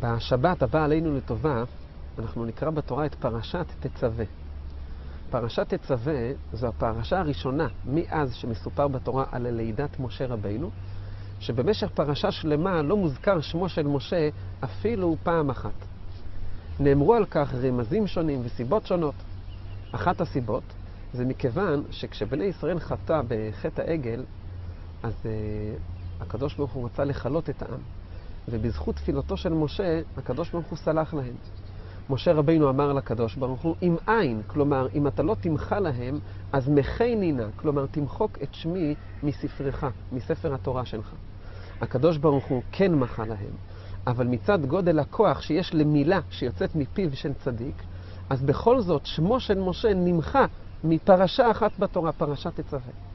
בשבת הבאה עלינו לטובה, אנחנו נקרא בתורה את פרשת תצווה. פרשת תצווה זו הפרשה הראשונה מאז שמסופר בתורה על לידת משה רבינו, שבמשך פרשה שלמה לא מוזכר שמו של משה אפילו פעם אחת. נאמרו על כך רמזים שונים וסיבות שונות. אחת הסיבות זה מכיוון שכשבני ישראל חטא בחטא העגל, אז uh, הקדוש ברוך הוא רצה לכלות את העם. ובזכות תפילתו של משה, הקדוש ברוך הוא סלח להם. משה רבינו אמר לקדוש ברוך הוא, אם אין, כלומר, אם אתה לא תמחה להם, אז מחני כלומר, תמחוק את שמי מספרך, מספר התורה שלך. הקדוש ברוך הוא כן מחה להם, אבל מצד גודל הכוח שיש למילה שיוצאת מפיו של צדיק, אז בכל זאת שמו של משה נמחה מפרשה אחת בתורה, פרשת תצווה.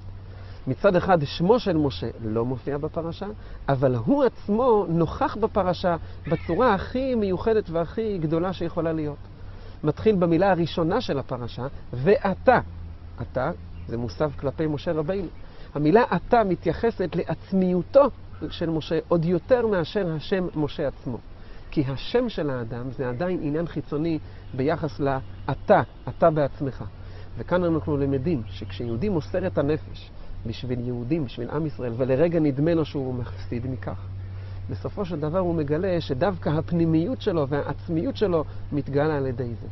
מצד אחד שמו של משה לא מופיע בפרשה, אבל הוא עצמו נוכח בפרשה בצורה הכי מיוחדת והכי גדולה שיכולה להיות. מתחיל במילה הראשונה של הפרשה, ואתה. אתה זה מוסב כלפי משה רבינו. המילה אתה מתייחסת לעצמיותו של משה עוד יותר מאשר השם משה עצמו. כי השם של האדם זה עדיין עניין חיצוני ביחס לאתה, אתה בעצמך. וכאן אנחנו למדים שכשיהודי מוסר את הנפש בשביל יהודים, בשביל עם ישראל, ולרגע נדמה לו שהוא מפסיד מכך, בסופו של דבר הוא מגלה שדווקא הפנימיות שלו והעצמיות שלו מתגלה על ידי זה.